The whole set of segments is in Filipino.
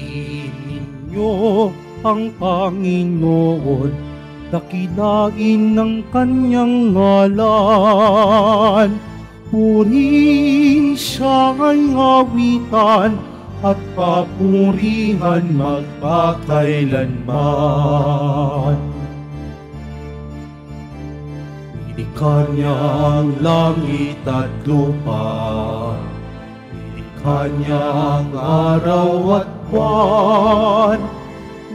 Purihin ninyo ang Panginoon, dakilain ng kanyang ngalan. Purihin siya ay awitan at papurihan magpakailanman. Nilikha niya ang langit at lupa, nilikha niya ang araw at buwan,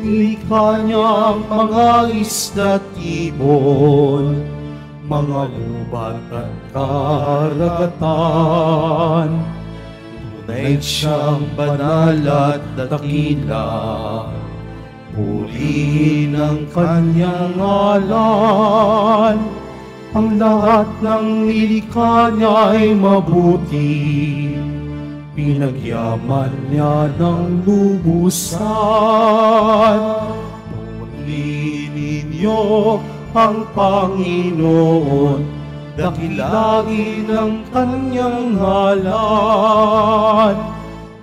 nilikha niya ang mga isda at ibon, mga ubat at karagatan. Tunay siyang banal at dakila, purihin ang kanyang ngalan. Ang lahat ng nilikha niya ay mabuti, pinagyaman niya ng lubusan. Purihin ninyo ang Panginoon, dakilain ang kanyang ngalan.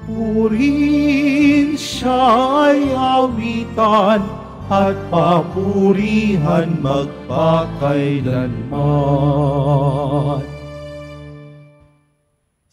Purihin siya ay awitan at papurihan magpakailanman.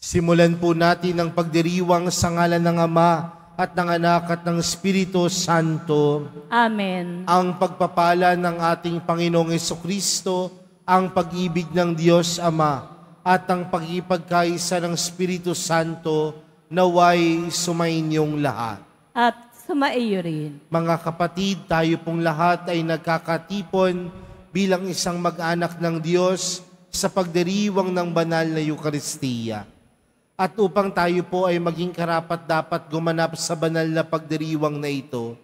Simulan po natin ang pagdiriwang sa ngalan ng Ama at ng Anak at ng Espiritu Santo. Amen. Ang pagpapala ng ating Panginoong Kristo, ang pag-ibig ng Diyos Ama, at ang pagkipagkaisa ng Espiritu Santo naway sumainyong lahat. At sumaiyo rin. Mga kapatid, tayo pong lahat ay nagkakatipon bilang isang mag-anak ng Diyos sa pagdiriwang ng banal na Eukaristiya. At upang tayo po ay maging karapat dapat gumanap sa banal na pagdiriwang na ito,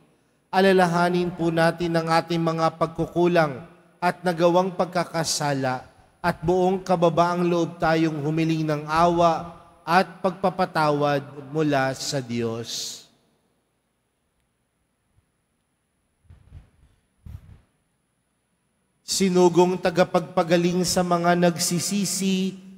alalahanin po natin ang ating mga pagkukulang at nagawang pagkakasala at buong kababaang loob tayong humiling ng awa at pagpapatawad mula sa Diyos. Sinugong tagapagpagaling sa mga nagsisisi,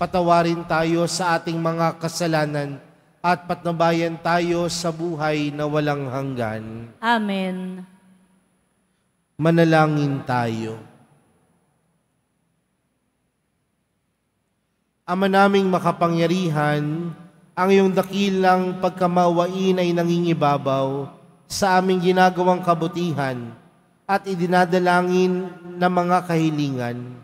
patawarin tayo sa ating mga kasalanan at patnabayan tayo sa buhay na walang hanggan. Amen. Manalangin tayo. Ama naming makapangyarihan, ang iyong dakilang pagkamawain ay nangingibabaw sa aming ginagawang kabutihan at idinadalangin na mga kahilingan.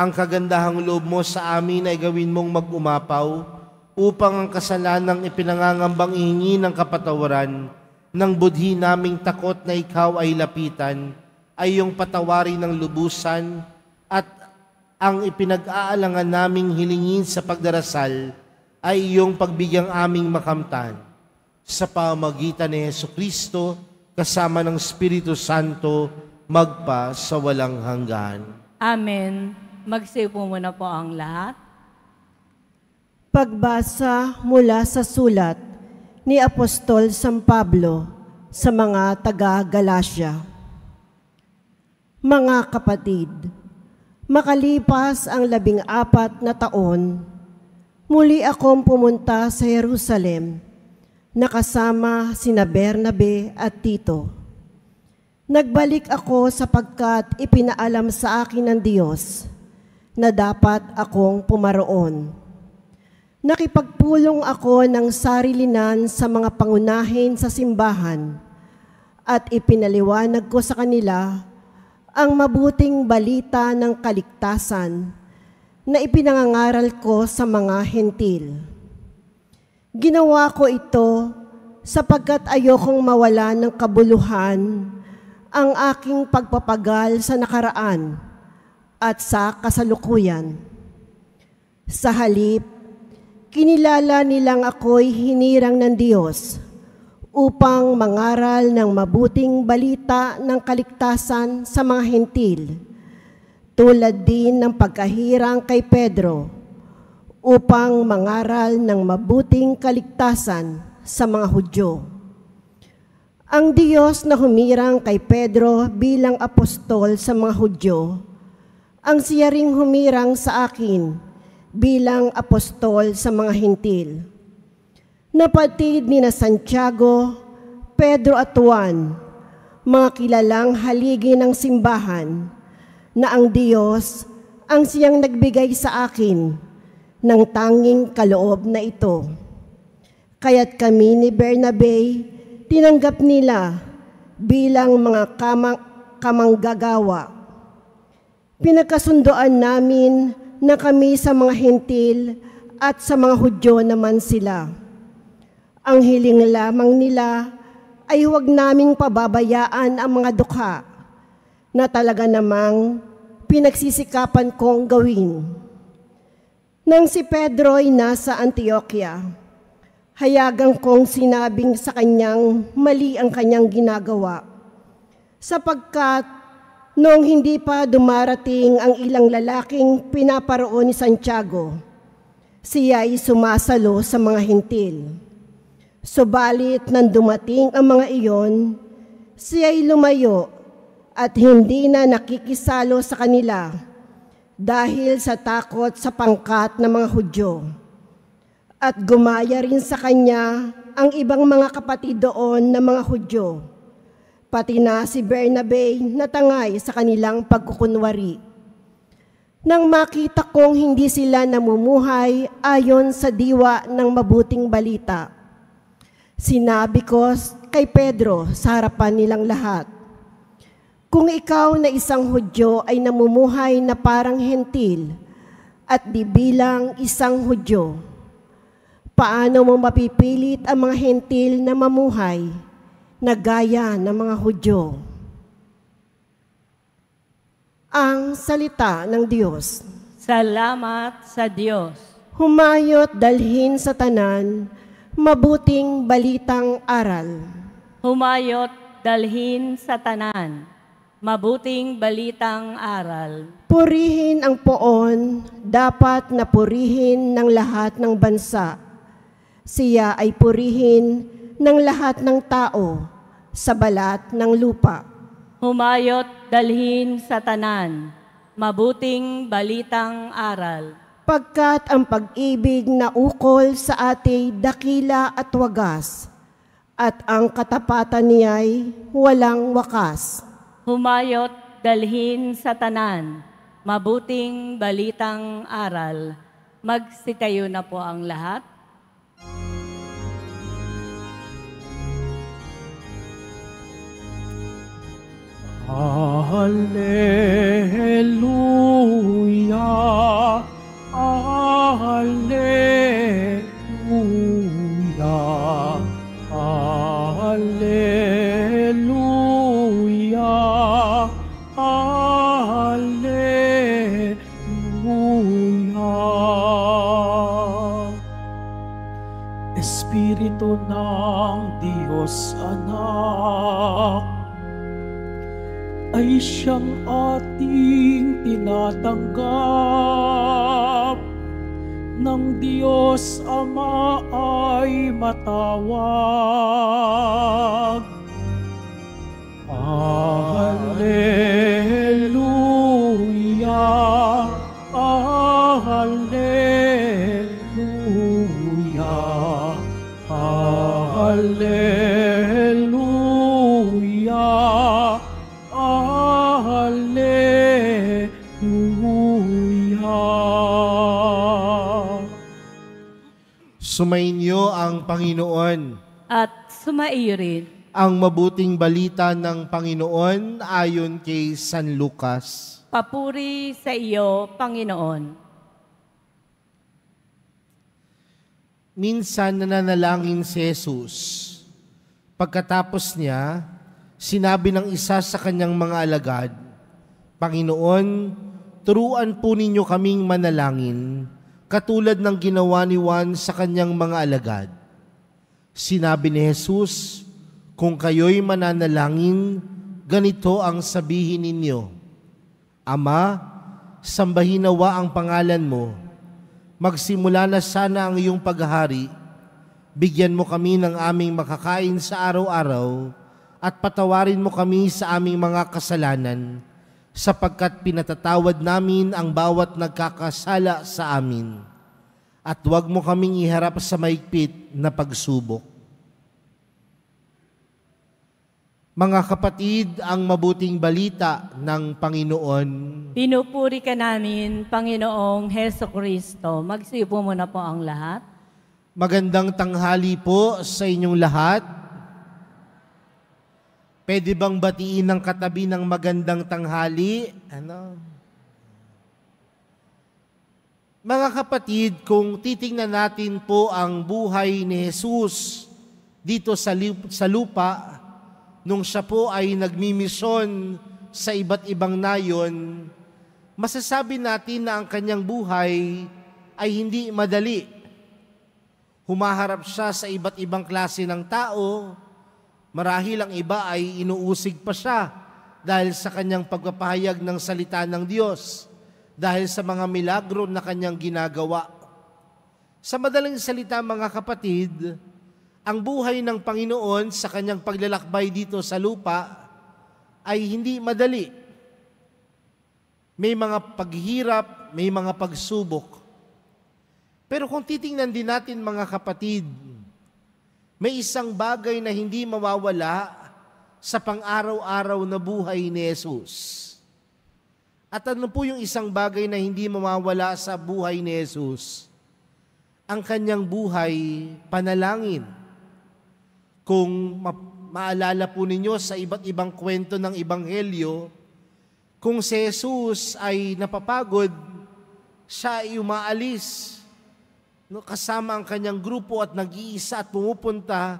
Ang kagandahang loob mo sa amin ay gawin mong mag-umapaw upang ang kasalanang ipinangangambang ihingi ng kapatawaran ng budhi naming takot na ikaw ay lapitan ay yung patawarin ng lubusan at ang ipinag-aalangan naming hilingin sa pagdarasal ay iyong pagbigyang aming makamtan sa pamagitan ni Yesu Kristo kasama ng Espiritu Santo magpa sa walang hanggan. Amen. Magsipo muna po ang lahat. Pagbasa mula sa sulat ni Apostol San Pablo sa mga taga-Galacia. Mga kapatid, makalipas ang labing apat na taon, muli akong pumunta sa Jerusalem nakasama sina Bernabe at Tito. Nagbalik ako sapagkat ipinaalam sa akin ng Diyos na dapat akong pumaroon. Nakipagpulong ako ng sarilinan sa mga pangunahin sa simbahan at ipinaliwanag ko sa kanila ang mabuting balita ng kaligtasan na ipinangangaral ko sa mga hentil. Ginawa ko ito sapagkat ayokong mawala ng kabuluhan ang aking pagpapagal sa nakaraan at sa kasalukuyan. Sa halip, kinilala nilang ako'y hinirang ng Diyos upang mangaral ng mabuting balita ng kaligtasan sa mga hentil, tulad din ng pagkahirang kay Pedro, upang mangaral ng mabuting kaligtasan sa mga Hudyo. Ang Diyos na humirang kay Pedro bilang apostol sa mga Hudyo, ang siya ring humirang sa akin bilang apostol sa mga hintil. Napatid ni na Santiago, Pedro at Juan, mga kilalang haligi ng simbahan, na ang Diyos ang siyang nagbigay sa akin ng tanging kaloob na ito. Kaya't kami ni Bernabe tinanggap nila bilang mga kamang, kamanggagawa. Pinagkasundoan namin na kami sa mga hentil at sa mga Hudyo naman sila. Ang hiling lamang nila ay huwag naming pababayaan ang mga dukha na talaga namang pinagsisikapan kong gawin. Nang si Pedro ay nasa Antioquia, hayagang kong sinabing sa kanyang mali ang kanyang ginagawa. Sapagkat noong hindi pa dumarating ang ilang lalaking pinaparoon ni Santiago, siya ay sumasalo sa mga hintil. Subalit nang dumating ang mga iyon, siya ay lumayo at hindi na nakikisalo sa kanila dahil sa takot sa pangkat ng mga Hudyo at gumaya rin sa kanya ang ibang mga kapatid doon na mga Hudyo, pati na si Bernabe na tangay sa kanilang pagkukunwari. Nang makita kong hindi sila namumuhay ayon sa diwa ng mabuting balita, sinabi ko kay Pedro sa harapan nilang lahat, Kung ikaw na isang Hudyo ay namumuhay na parang hentil at di bilang isang Hudyo, Paano mo mapipilit ang mga hentil na mamuhay na gaya ng mga Hudyo? Ang salita ng Diyos. Salamat sa Diyos. Humayot dalhin sa tanan, mabuting balitang aral. Humayot dalhin sa tanan, mabuting balitang aral. Purihin ang poon, dapat na purihin ng lahat ng bansa siya ay purihin ng lahat ng tao sa balat ng lupa. Humayot dalhin sa tanan, mabuting balitang aral. Pagkat ang pag-ibig na ukol sa ati dakila at wagas, at ang katapatan niya'y walang wakas. Humayot dalhin sa tanan, mabuting balitang aral. Magsitayo na po ang lahat. Alleluia, Alleluia, Alleluia, Alleluia. Espiritu ng Diyos Anak, ay siyang ating tinatanggap ng Diyos Ama ay matawag. Alleluia, Sumainyo ang Panginoon. At sumaiyo rin. Ang mabuting balita ng Panginoon ayon kay San Lucas. Papuri sa iyo, Panginoon. Minsan nananalangin si Jesus. Pagkatapos niya, sinabi ng isa sa kanyang mga alagad, Panginoon, turuan po ninyo kaming manalangin, katulad ng ginawa ni Juan sa kanyang mga alagad. Sinabi ni Jesus, Kung kayo'y mananalangin, ganito ang sabihin ninyo, Ama, sambahin nawa ang pangalan mo. Magsimula na sana ang iyong paghahari. Bigyan mo kami ng aming makakain sa araw-araw at patawarin mo kami sa aming mga kasalanan sapagkat pinatatawad namin ang bawat nagkakasala sa amin. At huwag mo kaming iharap sa maigpit na pagsubok. Mga kapatid, ang mabuting balita ng Panginoon. Pinupuri ka namin, Panginoong Heso Kristo. Magsipo muna po ang lahat. Magandang tanghali po sa inyong lahat. Pwede bang batiin ng katabi ng magandang tanghali? Ano? Mga kapatid, kung titingnan natin po ang buhay ni Jesus dito sa, sa lupa, nung siya po ay nagmimisyon sa iba't ibang nayon, masasabi natin na ang kanyang buhay ay hindi madali. Humaharap siya sa iba't ibang klase ng tao, marahil ang iba ay inuusig pa siya dahil sa kanyang pagpapahayag ng salita ng Diyos, dahil sa mga milagro na kanyang ginagawa. Sa madaling salita mga kapatid, ang buhay ng Panginoon sa kanyang paglalakbay dito sa lupa ay hindi madali. May mga paghirap, may mga pagsubok. Pero kung titingnan din natin mga kapatid, may isang bagay na hindi mawawala sa pang-araw-araw na buhay ni Jesus. At ano po yung isang bagay na hindi mawawala sa buhay ni Jesus? Ang kanyang buhay, panalangin. Kung ma- maalala po ninyo sa iba't ibang kwento ng Ebanghelyo, kung si Jesus ay napapagod, siya ay umaalis no, kasama ang kanyang grupo at nag-iisa at pumupunta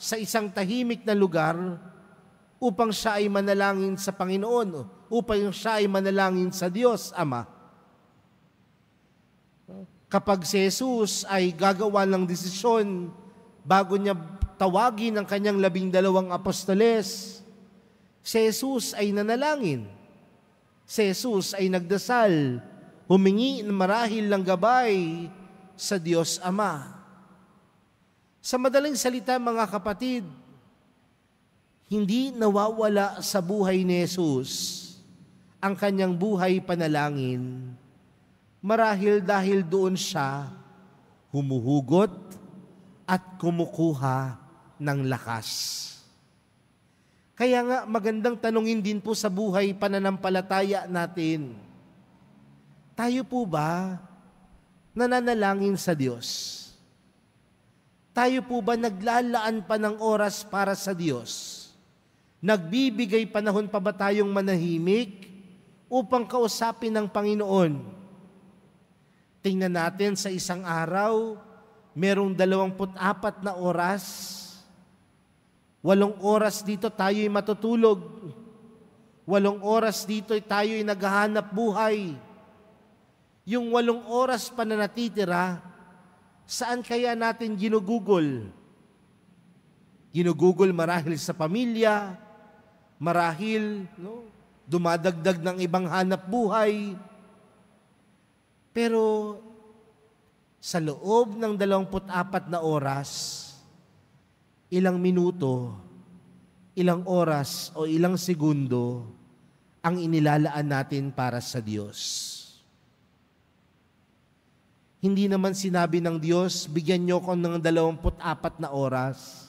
sa isang tahimik na lugar upang siya ay manalangin sa Panginoon, upang siya ay manalangin sa Diyos, Ama. Kapag si Jesus ay gagawa ng desisyon bago niya tawagin ang kanyang labing dalawang apostoles, si Jesus ay nanalangin. Si Jesus ay nagdasal, humingi ng marahil ng gabay sa Diyos Ama. Sa madaling salita mga kapatid, hindi nawawala sa buhay ni Jesus ang kanyang buhay panalangin marahil dahil doon siya humuhugot at kumukuha ng lakas. Kaya nga magandang tanungin din po sa buhay pananampalataya natin. Tayo po ba nananalangin sa Diyos? Tayo po ba naglalaan pa ng oras para sa Diyos? Nagbibigay panahon pa ba tayong manahimik upang kausapin ng Panginoon? Tingnan natin sa isang araw, merong 24 na oras. Walong oras dito tayo'y matutulog. Walong oras dito tayo'y naghahanap buhay. Yung walong oras pa na natitira, saan kaya natin ginugugol? Ginugugol marahil sa pamilya, marahil no, dumadagdag ng ibang hanap buhay. Pero sa loob ng 24 na oras, ilang minuto, ilang oras o ilang segundo ang inilalaan natin para sa Diyos. Hindi naman sinabi ng Diyos, bigyan niyo ko ng 24 na oras.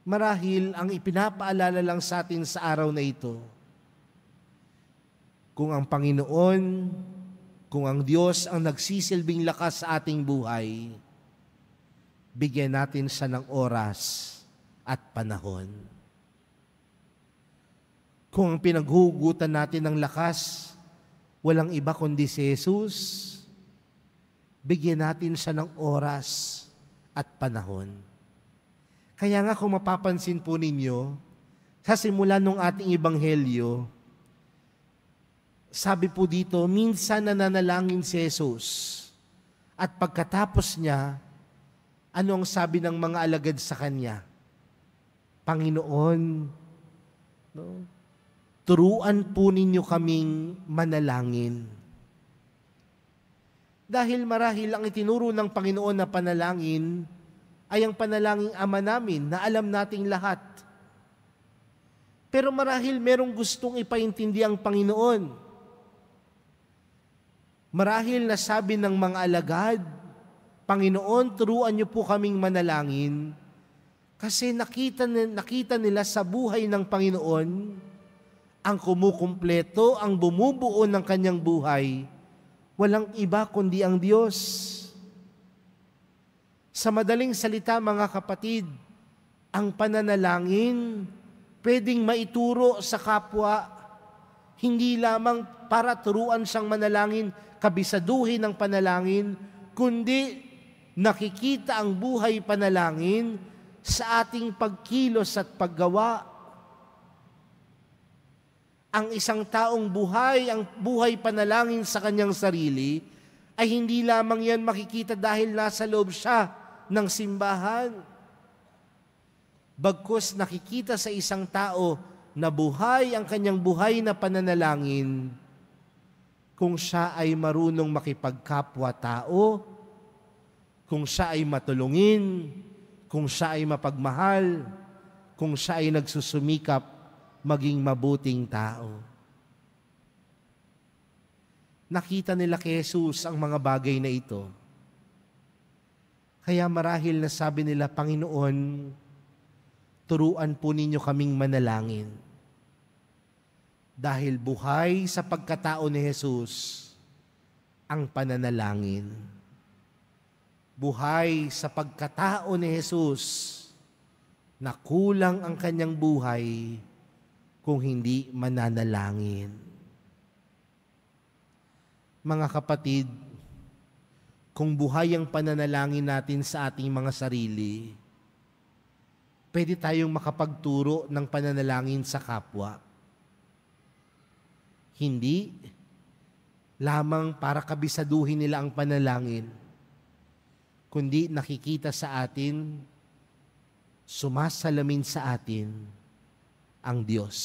Marahil ang ipinapaalala lang sa atin sa araw na ito, kung ang Panginoon, kung ang Diyos ang nagsisilbing lakas sa ating buhay, bigyan natin siya ng oras at panahon. Kung ang pinaghugutan natin ng lakas, walang iba kundi si Jesus, bigyan natin siya ng oras at panahon. Kaya nga kung mapapansin po ninyo, sa simula ng ating ibanghelyo, sabi po dito, minsan nananalangin si Jesus at pagkatapos niya, Ano ang sabi ng mga alagad sa kanya? Panginoon, no, turuan po ninyo kaming manalangin. Dahil marahil ang itinuro ng Panginoon na panalangin ay ang panalangin ama namin na alam nating lahat. Pero marahil merong gustong ipaintindi ang Panginoon. Marahil nasabi ng mga alagad, Panginoon, turuan niyo po kaming manalangin kasi nakita, nakita nila sa buhay ng Panginoon ang kumukumpleto, ang bumubuo ng kanyang buhay, walang iba kundi ang Diyos. Sa madaling salita mga kapatid, ang pananalangin pwedeng maituro sa kapwa, hindi lamang para turuan siyang manalangin, kabisaduhin ng panalangin, kundi nakikita ang buhay panalangin sa ating pagkilos at paggawa. Ang isang taong buhay, ang buhay panalangin sa kanyang sarili, ay hindi lamang yan makikita dahil nasa loob siya ng simbahan. Bagkus nakikita sa isang tao na buhay ang kanyang buhay na pananalangin, kung siya ay marunong makipagkapwa-tao, kung siya ay matulungin, kung siya ay mapagmahal, kung siya ay nagsusumikap maging mabuting tao. Nakita nila kay Jesus ang mga bagay na ito. Kaya marahil na sabi nila, Panginoon, turuan po ninyo kaming manalangin. Dahil buhay sa pagkatao ni Jesus ang pananalangin buhay sa pagkatao ni Jesus na kulang ang kanyang buhay kung hindi mananalangin. Mga kapatid, kung buhay ang pananalangin natin sa ating mga sarili, pwede tayong makapagturo ng pananalangin sa kapwa. Hindi lamang para kabisaduhin nila ang panalangin, kundi nakikita sa atin, sumasalamin sa atin ang Diyos.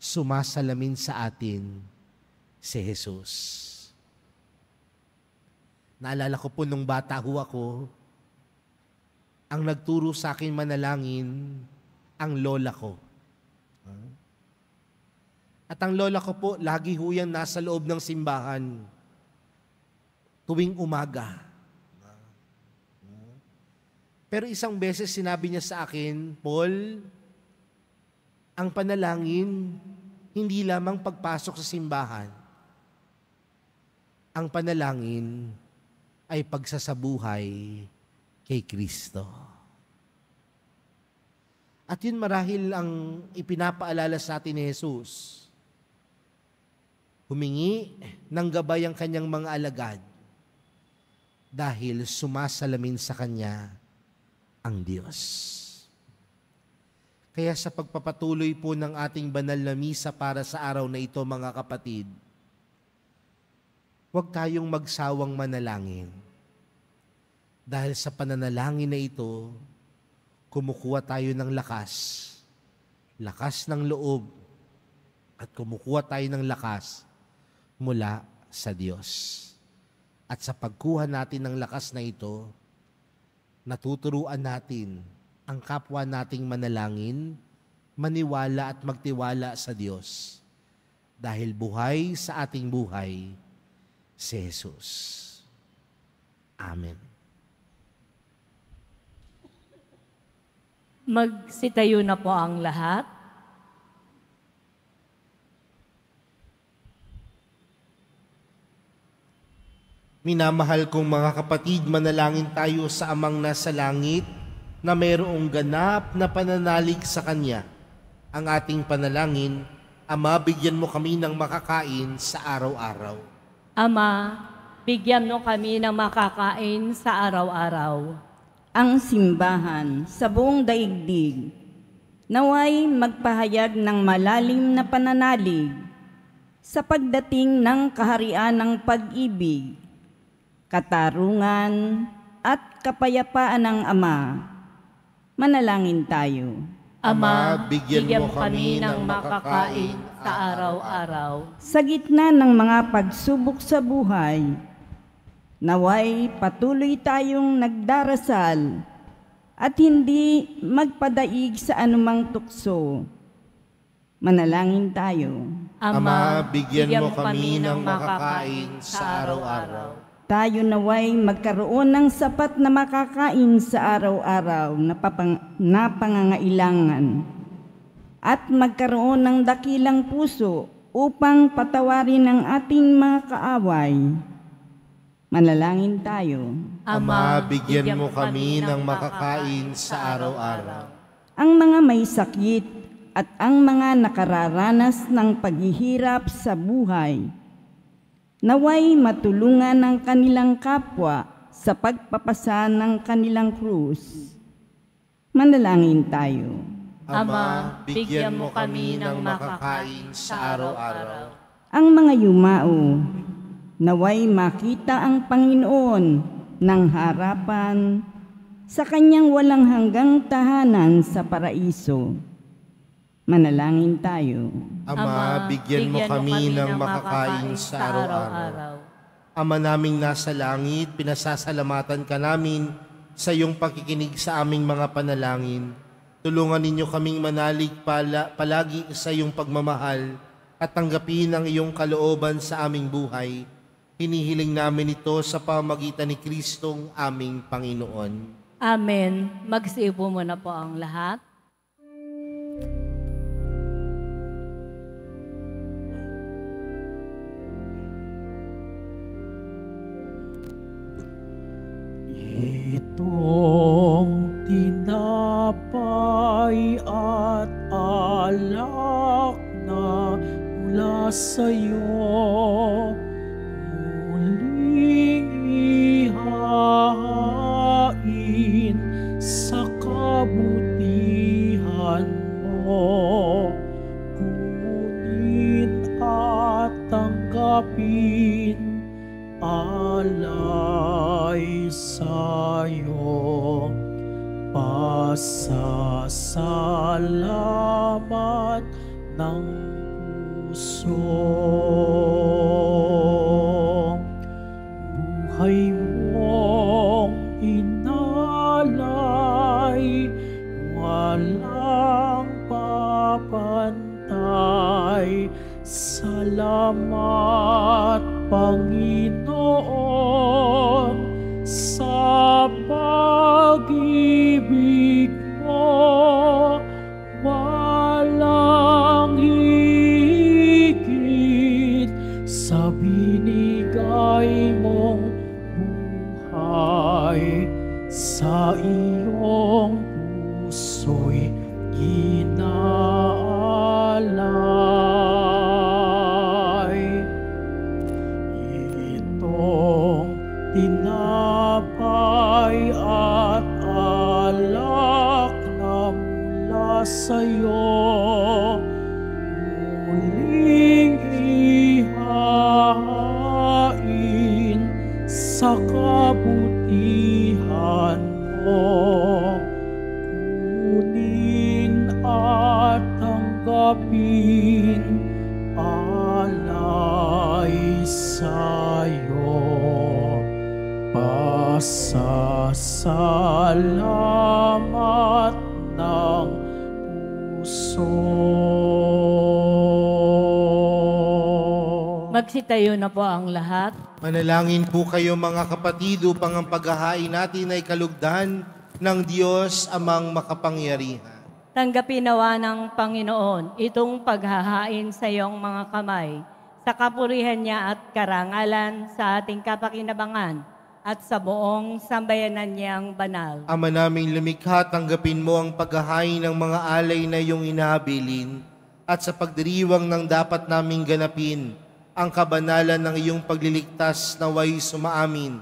Sumasalamin sa atin si Jesus. Naalala ko po nung bata ho ako, ang nagturo sa akin manalangin, ang lola ko. At ang lola ko po, lagi ho yan nasa loob ng simbahan. Tuwing umaga pero isang beses sinabi niya sa akin, Paul, ang panalangin, hindi lamang pagpasok sa simbahan. Ang panalangin ay pagsasabuhay kay Kristo. At yun marahil ang ipinapaalala sa atin ni Jesus. Humingi ng gabay ang kanyang mga alagad dahil sumasalamin sa kanya ang Diyos. Kaya sa pagpapatuloy po ng ating banal na misa para sa araw na ito mga kapatid, huwag tayong magsawang manalangin. Dahil sa pananalangin na ito, kumukuha tayo ng lakas, lakas ng loob, at kumukuha tayo ng lakas mula sa Diyos. At sa pagkuha natin ng lakas na ito, natuturuan natin ang kapwa nating manalangin, maniwala at magtiwala sa Diyos. Dahil buhay sa ating buhay, si Jesus. Amen. Magsitayo na po ang lahat. Minamahal kong mga kapatid, manalangin tayo sa amang nasa langit na mayroong ganap na pananalig sa Kanya. Ang ating panalangin, Ama, bigyan mo kami ng makakain sa araw-araw. Ama, bigyan mo kami ng makakain sa araw-araw. Ang simbahan sa buong daigdig, naway magpahayag ng malalim na pananalig sa pagdating ng kaharian ng pag-ibig katarungan, at kapayapaan ng Ama. Manalangin tayo. Ama, bigyan bigyan mo kami ng makakain makakain sa araw-araw. Sa gitna ng mga pagsubok sa buhay, naway patuloy tayong nagdarasal at hindi magpadaig sa anumang tukso. Manalangin tayo. Ama, bigyan mo kami ng makakain sa araw-araw. Tayo naway magkaroon ng sapat na makakain sa araw-araw na, papang, na pangangailangan at magkaroon ng dakilang puso upang patawarin ang ating mga kaaway. Manalangin tayo. Ama, bigyan mo kami ng makakain sa araw-araw. Ang mga may sakit at ang mga nakararanas ng paghihirap sa buhay, naway matulungan ng kanilang kapwa sa pagpapasa ng kanilang krus. Manalangin tayo. Ama, bigyan mo kami ng makakain sa araw-araw. Ang mga yumao, naway makita ang Panginoon ng harapan sa kanyang walang hanggang tahanan sa paraiso. Manalangin tayo. Ama, bigyan mo kami ng makakain sa araw-araw. Ama naming nasa langit, pinasasalamatan ka namin sa iyong pakikinig sa aming mga panalangin. Tulungan ninyo kaming manalig pala, palagi sa iyong pagmamahal at tanggapin ang iyong kalooban sa aming buhay. Hinihiling namin ito sa pamagitan ni Kristong aming Panginoon. Amen. Magsiupo muna po ang lahat. Itong tinapay at alak na mula sa'yo, muling ihahain sa kabutihan mo. Kunin at tanggapin alay sa'yo. Pasasalamat ng puso. Buhay puso. Magsitayo na po ang lahat. Manalangin po kayo mga kapatid upang ang paghahain natin ay kalugdan ng Diyos amang makapangyarihan. Tanggapin nawa ng Panginoon itong paghahain sa iyong mga kamay, sa kapurihan niya at karangalan sa ating kapakinabangan at sa buong sambayanan niyang banal. Ama naming lumikha, tanggapin mo ang paghahain ng mga alay na iyong inahabilin at sa pagdiriwang ng dapat naming ganapin ang kabanalan ng iyong pagliligtas na way sumaamin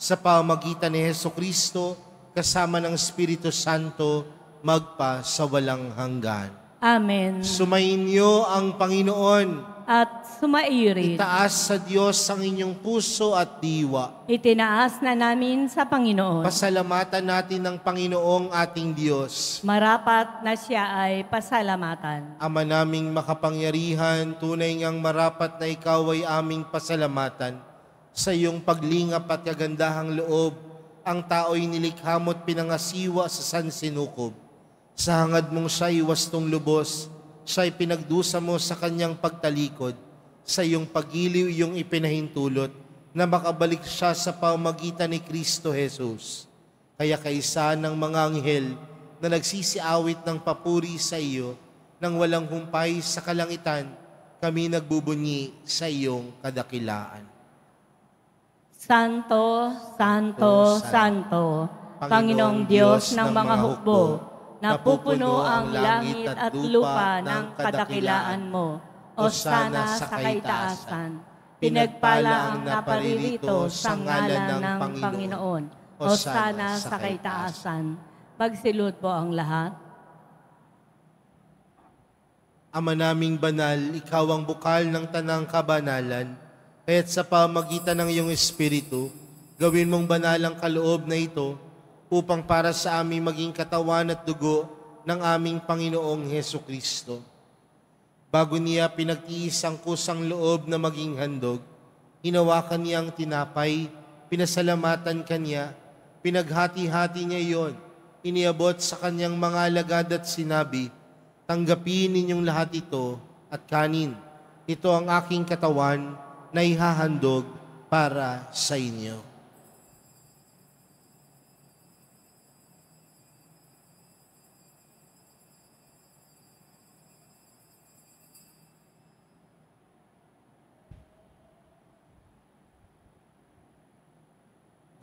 sa pamagitan ni Heso Kristo kasama ng Espiritu Santo magpa sa walang hanggan. Amen. Sumayin niyo ang Panginoon at sumairit. Itaas sa Diyos ang inyong puso at diwa. Itinaas na namin sa Panginoon. Pasalamatan natin ng Panginoong ating Diyos. Marapat na siya ay pasalamatan. Ama naming makapangyarihan, tunay ngang marapat na ikaw ay aming pasalamatan. Sa iyong paglingap at kagandahang loob, ang tao'y nilikha mo't pinangasiwa sa San Sinukob. Sa hangad mong siya'y wastong lubos, siya'y pinagdusa mo sa kanyang pagtalikod. Sa iyong pagiliw iyong ipinahintulot na makabalik siya sa pamagitan ni Kristo Jesus. Kaya kaisa ng mga anghel na nagsisiawit ng papuri sa iyo nang walang humpay sa kalangitan, kami nagbubunyi sa iyong kadakilaan. Santo, Santo, Santo, Panginoong Diyos ng mga hukbo, napupuno ang langit at lupa ng kadakilaan mo. O sana sa kaitaasan. Pinagpala ang naparirito sa ngalan ng Panginoon. O sana sa kaitaasan. Pagsilot po ang lahat. Ama naming banal, ikaw ang bukal ng tanang kabanalan, kaya't sa pamagitan ng iyong Espiritu, gawin mong banal ang kaloob na ito upang para sa aming maging katawan at dugo ng aming Panginoong Heso Kristo. Bago niya pinagtiis ang kusang loob na maging handog, hinawakan niya ang tinapay, pinasalamatan kanya, pinaghati-hati niya iyon, iniabot sa kanyang mga alagad at sinabi, Tanggapin ninyong lahat ito at kanin. Ito ang aking katawan na ihahandog para sa inyo.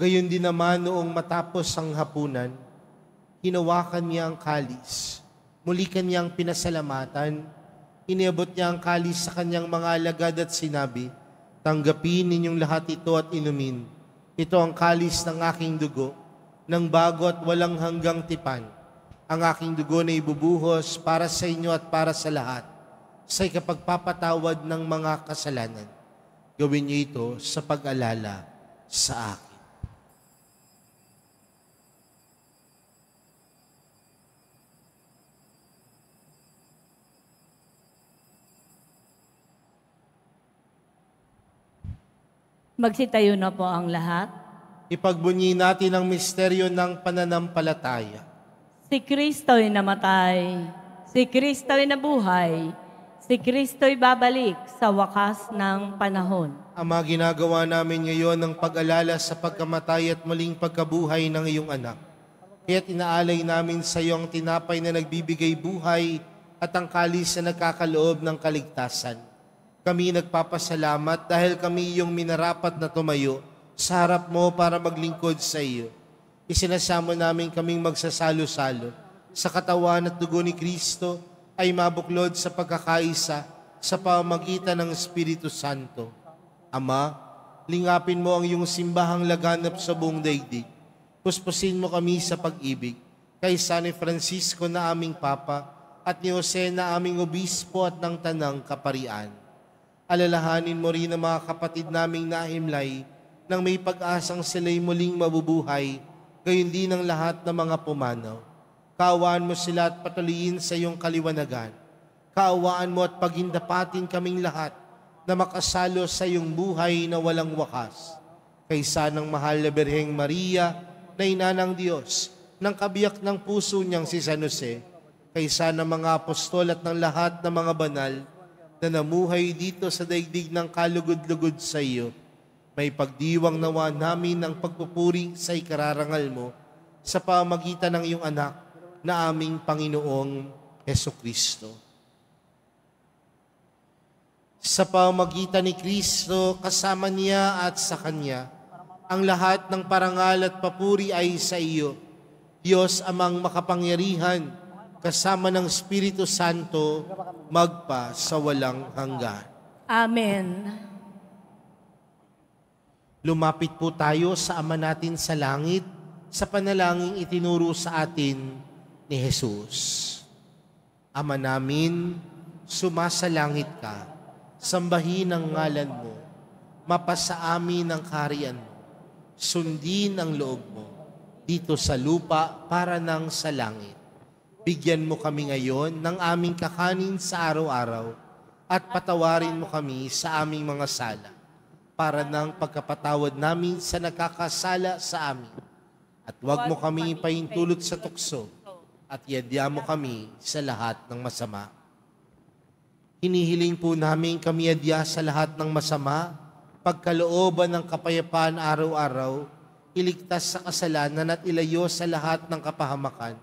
Gayon din naman noong matapos ang hapunan, hinawakan niya ang kalis. Muli kanyang pinasalamatan. Iniabot niya ang kalis sa kanyang mga alagad at sinabi, Tanggapin ninyong lahat ito at inumin. Ito ang kalis ng aking dugo, ng bago at walang hanggang tipan. Ang aking dugo na ibubuhos para sa inyo at para sa lahat, sa ikapagpapatawad ng mga kasalanan. Gawin niyo ito sa pag-alala sa akin. Magsitayo na po ang lahat. Ipagbunyi natin ang misteryo ng pananampalataya. Si Kristo'y namatay. Si Kristo'y nabuhay. Si Kristo'y babalik sa wakas ng panahon. Ama, ginagawa namin ngayon ang pag-alala sa pagkamatay at muling pagkabuhay ng iyong anak. Kaya't inaalay namin sa iyo ang tinapay na nagbibigay buhay at ang kalis na nagkakaloob ng kaligtasan. Kami nagpapasalamat dahil kami iyong minarapat na tumayo sa harap mo para maglingkod sa iyo. Isinasamo namin kaming magsasalo-salo sa katawan at dugo ni Kristo ay mabuklod sa pagkakaisa sa pamagitan ng Espiritu Santo. Ama, lingapin mo ang iyong simbahang laganap sa buong daigdig. Puspusin mo kami sa pag-ibig kay San Francisco na aming Papa at ni Jose na aming Obispo at ng Tanang Kaparian. Alalahanin mo rin ang mga kapatid naming nahimlay nang may pag-asang sila'y muling mabubuhay, gayon din ang lahat ng mga pumanaw. Kaawaan mo sila at patuloyin sa iyong kaliwanagan. Kaawaan mo at pagindapatin kaming lahat na makasalo sa iyong buhay na walang wakas. Kaysa ng mahal na Birheng Maria na ina ng Diyos, ng kabiyak ng puso niyang si San Jose, kaysa ng mga apostol at ng lahat ng mga banal na namuhay dito sa daigdig ng kalugod-lugod sa iyo, may pagdiwang nawa namin ang pagpupuri sa ikararangal mo sa pamagitan ng iyong anak na aming Panginoong Heso Kristo. Sa pamagitan ni Kristo, kasama niya at sa Kanya, ang lahat ng parangal at papuri ay sa iyo, Diyos amang makapangyarihan, kasama ng Espiritu Santo, magpa sa walang hanggan. Amen. Lumapit po tayo sa Ama natin sa langit, sa panalangin itinuro sa atin ni Jesus. Ama namin, sumasalangit ka, sambahin ang ngalan mo, mapasa amin ang kaharian mo, sundin ang loob mo, dito sa lupa para nang sa langit. Bigyan mo kami ngayon ng aming kakanin sa araw-araw at patawarin mo kami sa aming mga sala para ng pagkapatawad namin sa nakakasala sa amin. At huwag mo kami paintulot sa tukso at yadya mo kami sa lahat ng masama. Hinihiling po namin kami yadya sa lahat ng masama, pagkalooban ng kapayapaan araw-araw, iligtas sa kasalanan at ilayo sa lahat ng kapahamakan,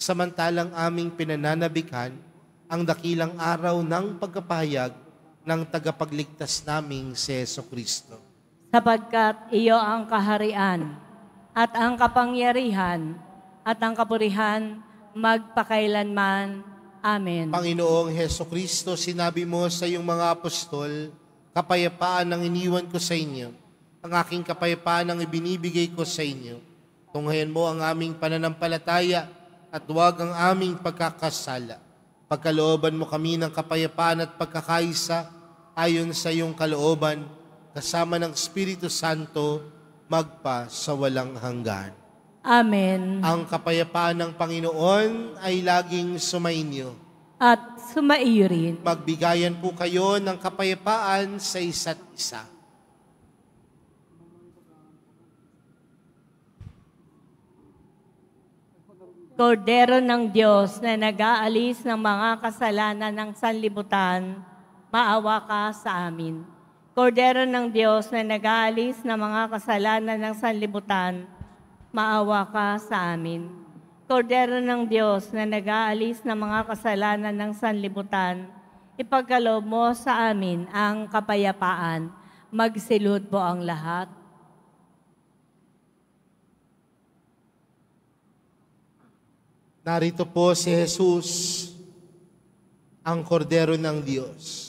samantalang aming pinananabikan ang dakilang araw ng pagkapahayag ng tagapagligtas naming si Yeso Kristo. sapagkat iyo ang kaharian at ang kapangyarihan at ang kapurihan magpakailanman. Amen. Panginoong Heso Kristo, sinabi mo sa iyong mga apostol, kapayapaan ang iniwan ko sa inyo, ang aking kapayapaan ang ibinibigay ko sa inyo. Tunghayan mo ang aming pananampalataya at huwag ang aming pagkakasala. Pagkalooban mo kami ng kapayapaan at pagkakaisa ayon sa iyong kalooban, kasama ng Espiritu Santo, magpa sa walang hanggan. Amen. Ang kapayapaan ng Panginoon ay laging sumainyo. At sumaiyo rin. Magbigayan po kayo ng kapayapaan sa isa't isa. Kordero ng Diyos na nag-aalis ng mga kasalanan ng sanlibutan, maawa ka sa amin. Kordero ng Diyos na nag-aalis ng mga kasalanan ng sanlibutan, maawa ka sa amin. Kordero ng Diyos na nag-aalis ng mga kasalanan ng sanlibutan, ipagkaloob mo sa amin ang kapayapaan. Magsilod po ang lahat. Narito po si Jesus, ang kordero ng Diyos.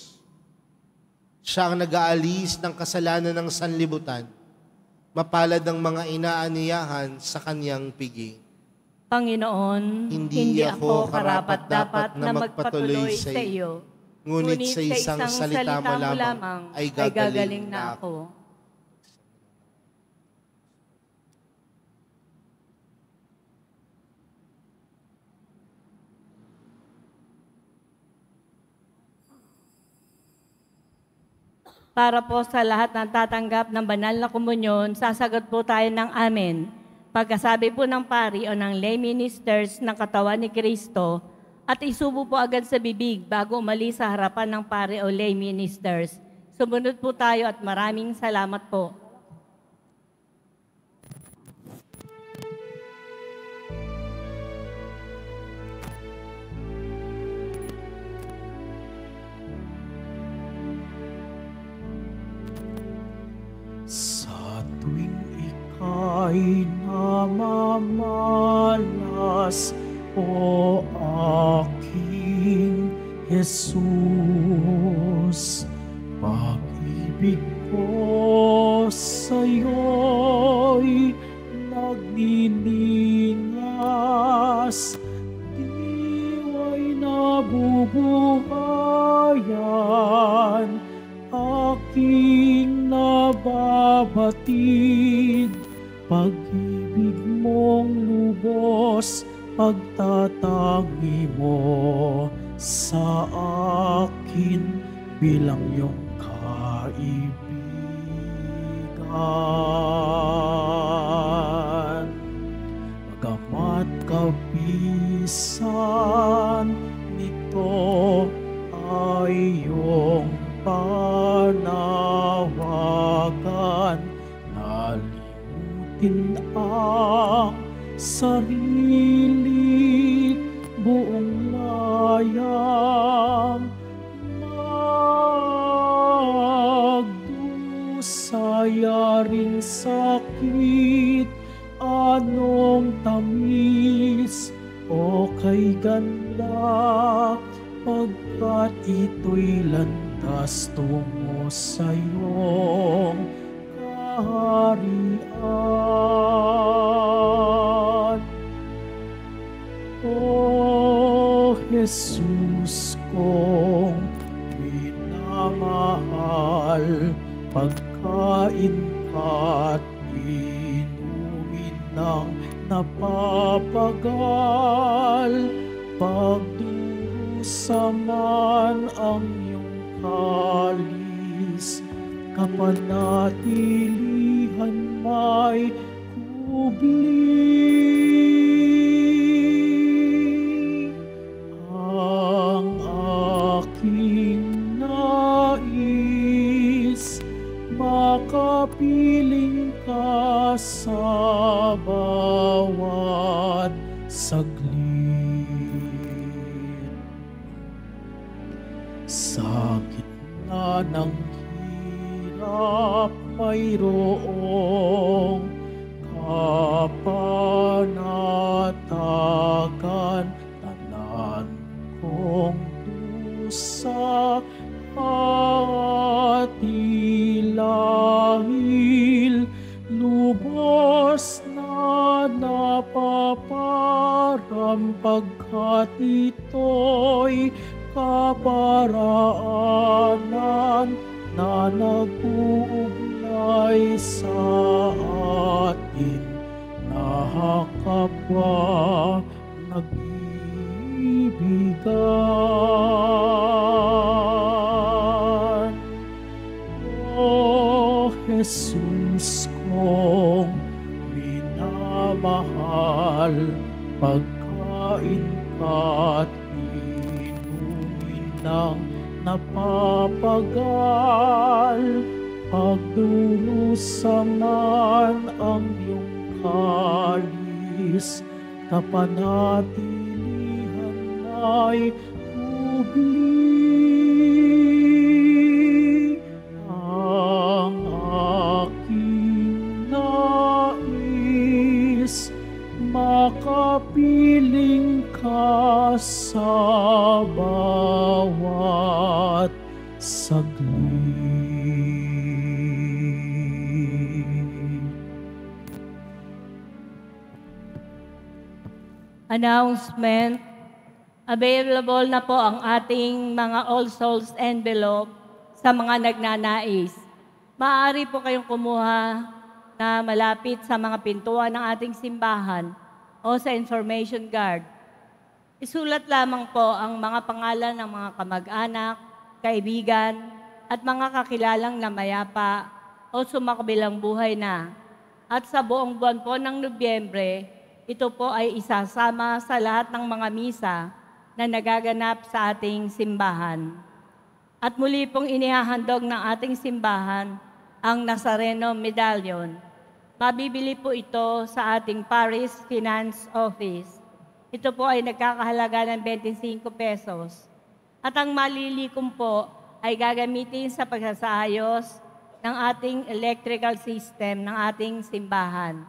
Siya ang nag-aalis ng kasalanan ng sanlibutan. Mapalad ang mga inaaniyahan sa kanyang piging. Panginoon, Hindi ako karapat-dapat na magpatuloy sa iyo. Ngunit sa isang salita mo lamang ay gagaling na ako. Para po sa lahat ng tatanggap ng banal na komunyon, sasagot po tayo ng amen. Pagkasabi po ng pari o ng lay ministers ng katawan ni Kristo at isubo po agad sa bibig bago umalis sa harapan ng pari o lay ministers. Sumunod po tayo at maraming salamat po. Ika'y namamalas, O aking Jesus, pag-ibig ko sa'yo'y nagniningas, diwa'y nabubuhayan, pagtatangi mo sa akin bilang iyong kaibigan. Bagamat kapisan nito ay iyong panawagan Nalimutin ang sarili layang Magdusaya rin sakit. Anong tamis o kay ganda? Pagkat ito'y landas tungo sa iyong kaharian. O Jesus kong minamahal, pagkain ka't inumin ng napapagal, pagdurusaman ang iyong kalis, kapanatilihan may kubli. Ka ito'y kaparaanan na nag-uugnay sa atin na kapwa nag-iibigan. O Jesus kong minamahal, pagkain ka't inumin ng napapagal, pagdulusaman ang iyong kalis, kapanatilihan ay kubli. Sa bawat saglit. Announcement. Available na po ang ating mga All Souls envelope sa mga nagnanais. Maaari po kayong kumuha na malapit sa mga pintuan ng ating simbahan o sa information guard. Isulat lamang po ang mga pangalan ng mga kamag-anak, kaibigan, at mga kakilalang na mayapa o sumakabilang buhay na. At sa buong buwan po ng Nobyembre, ito po ay isasama sa lahat ng mga misa na nagaganap sa ating simbahan. At muli pong inihahandog ng ating simbahan ang Nazareno Medallion. Mabibili po ito sa ating Paris Finance Office. Ito po ay nagkakahalaga ng 25 pesos. At ang malilikom po ay gagamitin sa pagsasaayos ng ating electrical system ng ating simbahan.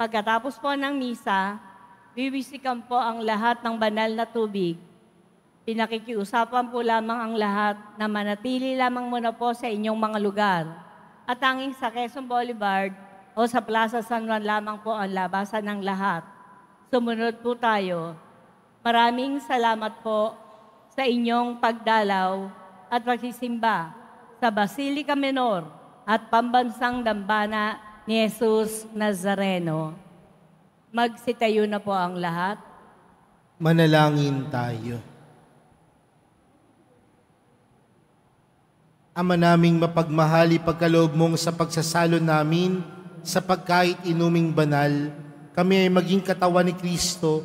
Pagkatapos po ng misa, wiwisikan po ang lahat ng banal na tubig. Pinakikiusapan po lamang ang lahat na manatili lamang muna po sa inyong mga lugar. At tanging sa Quezon Boulevard o sa Plaza San Juan lamang po ang labasan ng lahat. Sumunod po tayo. Maraming salamat po sa inyong pagdalaw at pagsisimba sa Basilica Menor at Pambansang Dambana ni Jesus Nazareno. Magsitayo na po ang lahat. Manalangin tayo. Ama naming mapagmahali pagkaloob mong sa pagsasalo namin sa pagkait inuming banal, kami ay maging katawan ni Kristo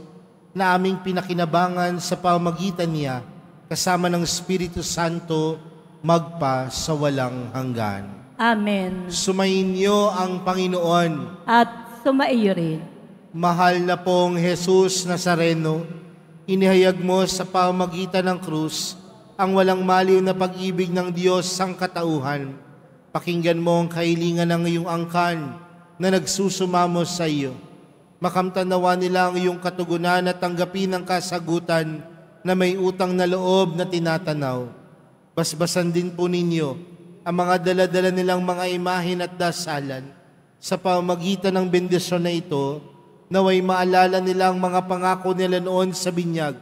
na aming pinakinabangan sa pamagitan niya kasama ng Espiritu Santo magpa sa walang hanggan. Amen. Sumayin niyo ang Panginoon. At sumaiyo rin. Mahal na pong Jesus Nazareno, inihayag mo sa pamagitan ng krus ang walang maliw na pag-ibig ng Diyos sang katauhan. Pakinggan mo ang kahilingan ng iyong angkan na nagsusumamo sa iyo. Makamtanawa nila ang iyong katugunan at tanggapin ang kasagutan na may utang na loob na tinatanaw. Basbasan din po ninyo ang mga daladala nilang mga imahin at dasalan sa pamagitan ng bendisyon na ito, naway maalala nila ang mga pangako nila noon sa binyag,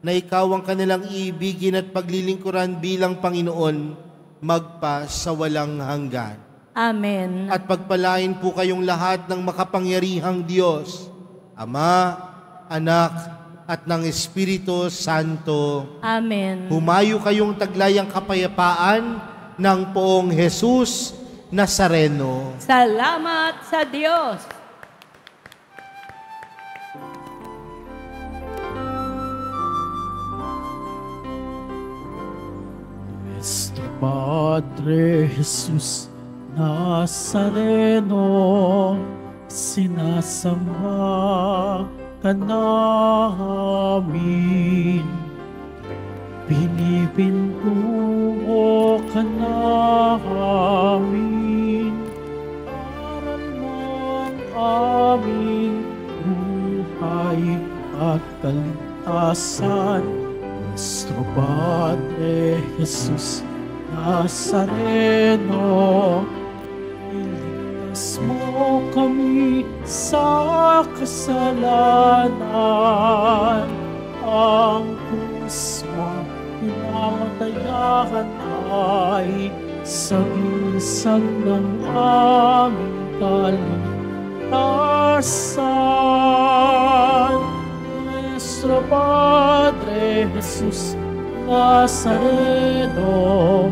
na ikaw ang kanilang iibigin at paglilingkuran bilang Panginoon, magpa sa walang hanggan. Amen. At pagpalain po kayong lahat ng makapangyarihang Diyos, Ama, Anak, at ng Espiritu Santo. Amen. Humayo kayong taglayang kapayapaan ng poong Jesus Nazareno. Salamat sa Diyos. Nuestro Padre Jesus Nazareno, sinasamba ka namin. Pinipintuho ka namin. Aral mo ang aming buhay at kaligtasan. Nuestro Padre Jesus Nazareno, iligtas mo kami sa kasalanan. Ang krus mo pinamatayan ay sagisag ng aming kaligtasan. Nuestro Padre Jesus Nazareno,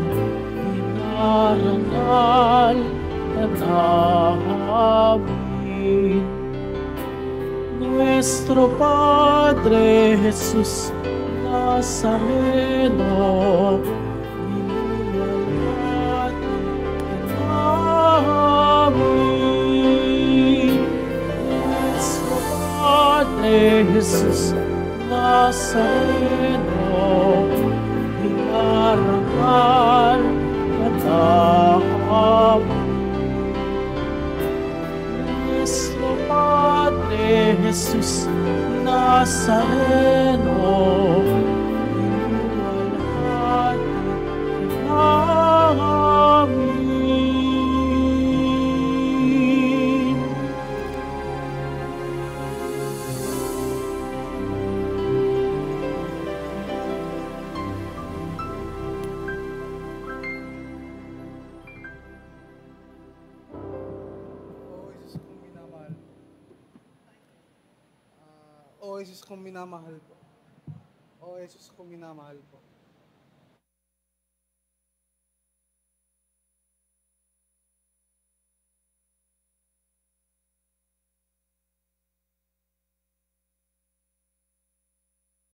inarangal namin. Nuestro Padre Jesus Nazareno, Jesus Nazareno, inarangal ka Jesus Nazareno, Jesus kong minamahal po.